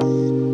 everybody,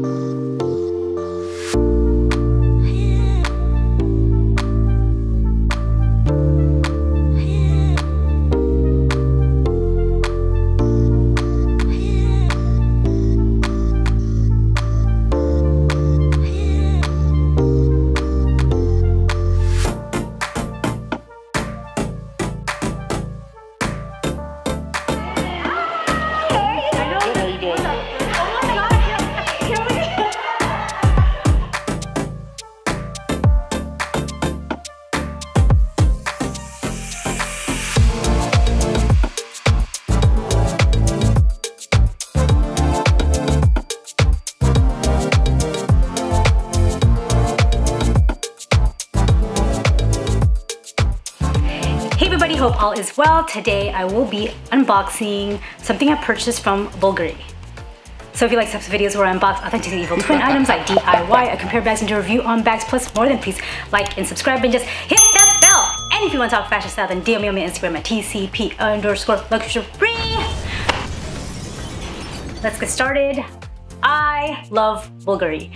hope all is well. Today I will be unboxing something I purchased from Bulgari. So if you like types of videos where I unbox authentic evil twin items like DIY, I compare bags and do review on bags plus more than please like and subscribe and just hit that bell. And if you want to talk fashion style then DM me on my Instagram at TCP underscore luxury. Let's get started. I love Bulgari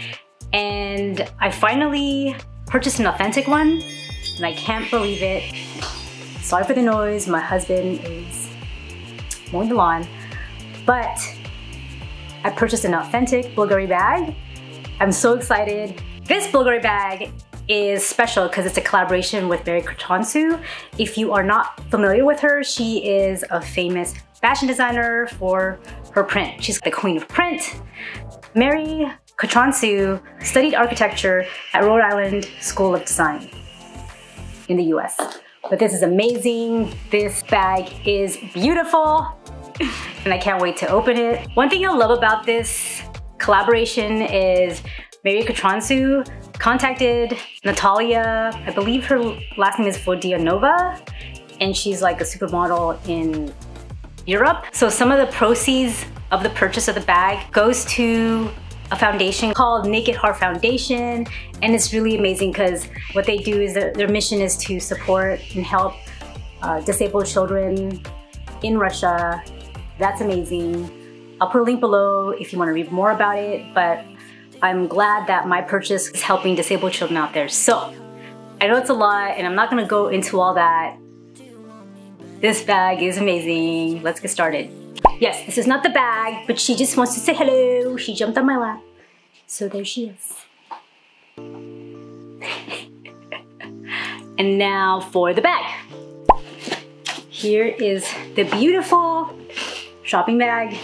and I finally purchased an authentic one and I can't believe it. Sorry for the noise, my husband is mowing the lawn. But I purchased an authentic Bulgari bag. I'm so excited. This Bulgari bag is special because it's a collaboration with Mary Katrantzou. If you are not familiar with her, she is a famous fashion designer for her print. She's the queen of print. Mary Katrantzou studied architecture at Rhode Island School of Design in the US. But this is amazing. This bag is beautiful and I can't wait to open it. One thing you'll love about this collaboration is Mary Katrantzou contacted Natalia, I believe her last name is Vodianova, and she's like a supermodel in Europe. So some of the proceeds of the purchase of the bag goes to a foundation called Naked Heart Foundation. And it's really amazing because what they do is their, their, mission is to support and help uh, disabled children in Russia. That's amazing. I'll put a link below if you want to read more about it, but I'm glad that my purchase is helping disabled children out there. So, I know it's a lot and I'm not gonna go into all that. This bag is amazing. Let's get started. Yes, this is not the bag, but she just wants to say hello. She jumped on my lap. So there she is. and now for the bag. Here is the beautiful shopping bag.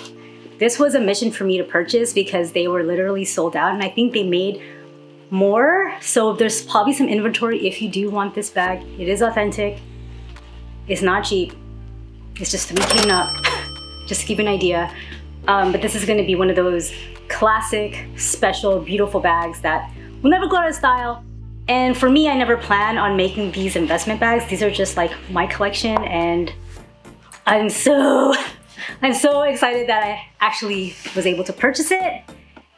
This was a mission for me to purchase because they were literally sold out and I think they made more. So there's probably some inventory if you do want this bag. It is authentic. It's not cheap. It's just 3K up just to give you an idea. Um, but this is gonna be one of those classic, special, beautiful bags that will never go out of style. And for me, I never plan on making these investment bags. These are just like my collection and I'm so, I'm so excited that I actually was able to purchase it.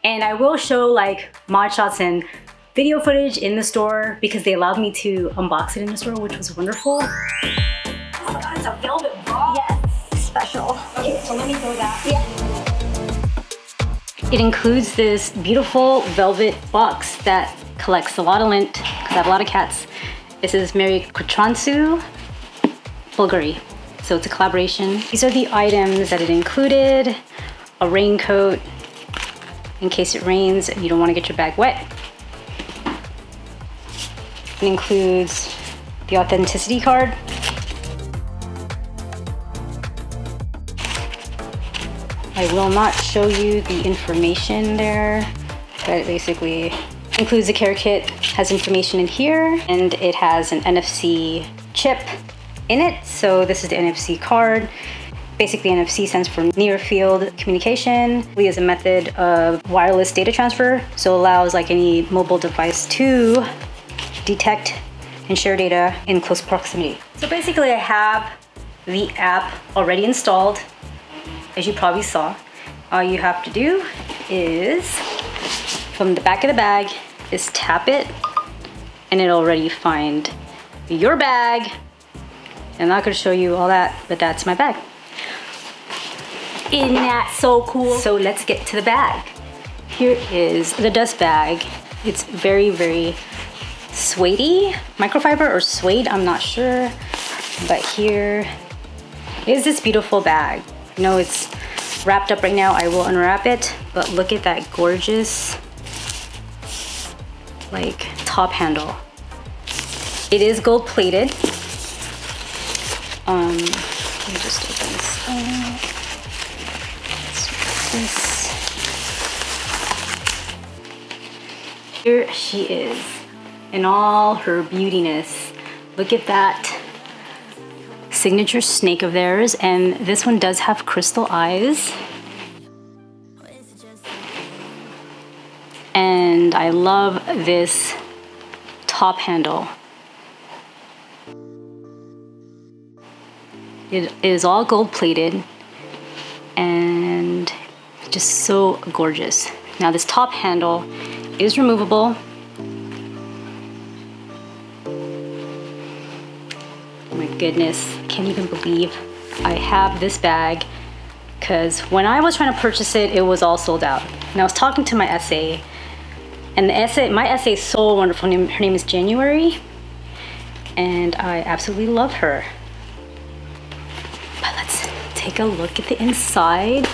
And I will show like mod shots and video footage in the store because they allowed me to unbox it in the store, which was wonderful. Oh my God, it's a velvet let me that. Yeah. It includes this beautiful velvet box that collects a lot of lint, because I have a lot of cats. This is Mary Katrantzou Bulgari. So it's a collaboration. These are the items that it included. A raincoat, in case it rains and you don't want to get your bag wet. It includes the authenticity card, I will not show you the information there, but it basically includes a care kit, has information in here, and it has an NFC chip in it. So this is the NFC card. Basically, NFC stands for near field communication. We is a method of wireless data transfer, so allows like any mobile device to detect and share data in close proximity. So basically I have the app already installed as you probably saw. All you have to do is, from the back of the bag, is tap it and it'll already find your bag. I'm not gonna show you all that, but that's my bag. Isn't that so cool? So let's get to the bag. here is the dust bag. It's very, very suede microfiber or suede, I'm not sure. But here is this beautiful bag. You know, it's wrapped up right now. I will unwrap it, but look at that gorgeous like top handle. It is gold plated. Um, let me just open this up. This. Here she is in all her beautiness. Look at that signature snake of theirs and this one does have crystal eyes. And I love this top handle. It is all gold plated and just so gorgeous. Now this top handle is removable. Oh my goodness, can't even believe I have this bag because when I was trying to purchase it, it was all sold out. And I was talking to my SA and the SA, my SA is so wonderful. Her name is January and I absolutely love her. But let's take a look at the inside.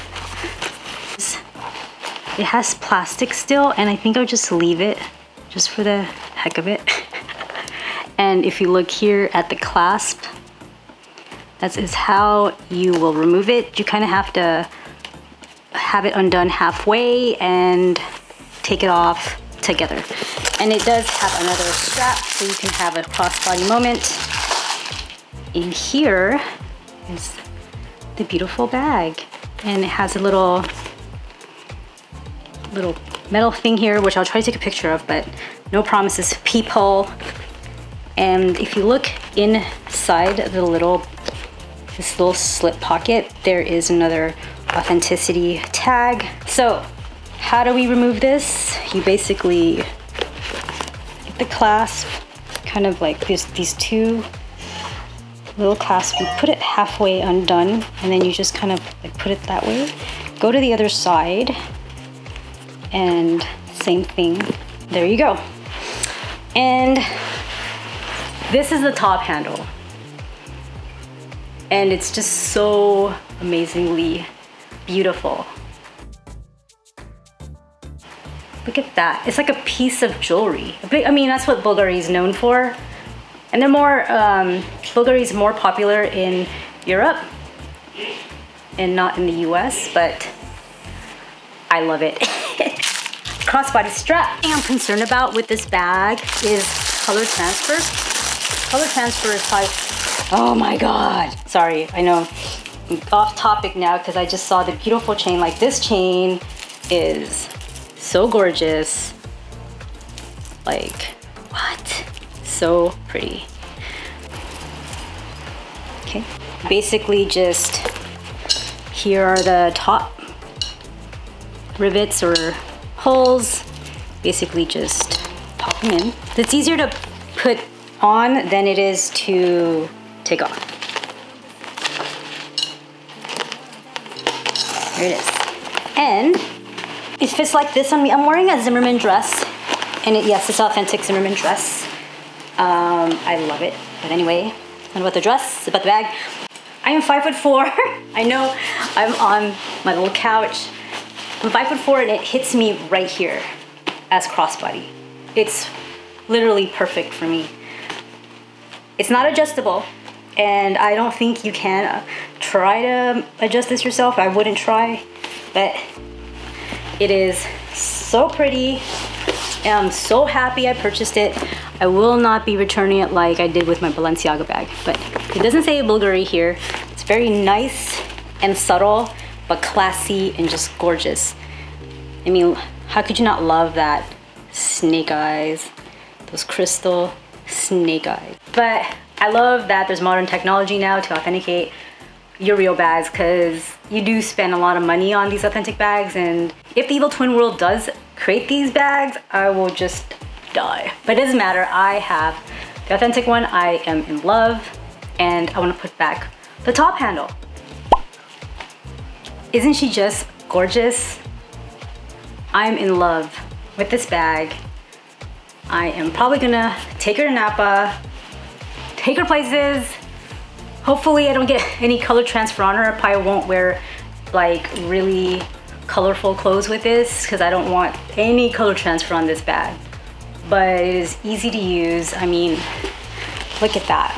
It has plastic still and I think I'll just leave it just for the heck of it. and if you look here at the clasp, that is how you will remove it. You kind of have to have it undone halfway and take it off together. And it does have another strap so you can have a crossbody moment. In here is the beautiful bag. And it has a little little metal thing here, which I'll try to take a picture of, but no promises, peephole. And if you look inside the little, this little slip pocket, there is another authenticity tag. So how do we remove this? You basically get the clasp, kind of like these, these two little clasps, you put it halfway undone, and then you just kind of like put it that way. Go to the other side, and same thing. There you go. And this is the top handle. And it's just so amazingly beautiful. Look at that. It's like a piece of jewelry. I mean, that's what Bulgari is known for. And they're more, um, Bulgari is more popular in Europe and not in the US, but I love it. crossbody strap. Thing I'm concerned about with this bag is color transfer. Color transfer is like, oh my God. Sorry, I know I'm off topic now because I just saw the beautiful chain. Like this chain is so gorgeous. Like, what? So pretty. Okay, basically just here are the top rivets or holes. Basically just pop them in. It's easier to put on than it is to take off. There it is. And it fits like this on me. I'm wearing a Zimmermann dress. And it, yes, it's authentic Zimmermann dress. Um, I love it. But anyway, not about the dress, it's about the bag. I am five foot four. I know I'm on my little couch I'm five foot four and it hits me right here as crossbody. It's literally perfect for me. It's not adjustable and I don't think you can uh, try to adjust this yourself. I wouldn't try, but it is so pretty. I'm so happy I purchased it. I will not be returning it like I did with my Balenciaga bag, but it doesn't say Bulgari here. It's very nice and subtle but classy and just gorgeous. I mean, how could you not love that snake eyes? Those crystal snake eyes. But I love that there's modern technology now to authenticate your real bags because you do spend a lot of money on these authentic bags and if the Evil Twin World does create these bags, I will just die. But it doesn't matter, I have the authentic one, I am in love and I wanna put back the top handle. Isn't she just gorgeous? I'm in love with this bag. I am probably gonna take her to Napa, take her places. Hopefully I don't get any color transfer on her. I probably won't wear like really colorful clothes with this because I don't want any color transfer on this bag. But it is easy to use. I mean, look at that.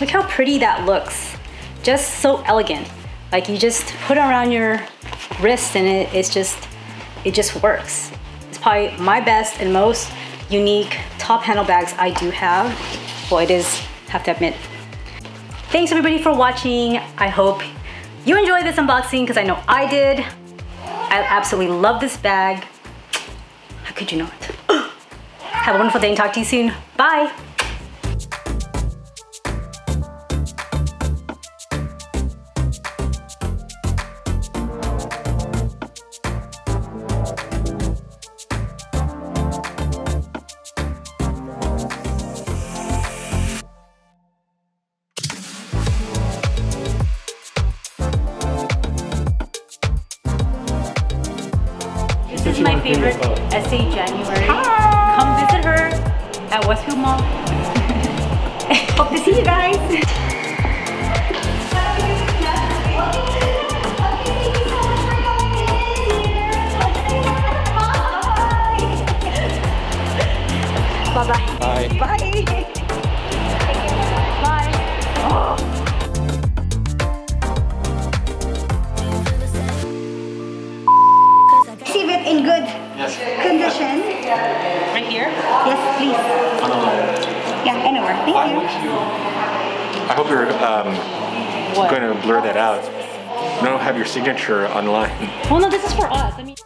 Look how pretty that looks. Just so elegant. Like you just put it around your wrist and it, it's just, it just works. It's probably my best and most unique top handle bags I do have. It is, have to admit. Thanks everybody for watching. I hope you enjoyed this unboxing because I know I did. I absolutely love this bag. How could you not? Have a wonderful day and talk to you soon. Bye. Is my favorite SA January. Hi. Come visit her at Westfield Mall. Hope to see you guys. Bye-bye. Bye. Bye. Bye. Receive Right here? Yes, please. Yeah, anywhere. Thank Why you. you? I hope you're um, going to blur that out. No, have your signature online. Well, no, this is for us. I mean.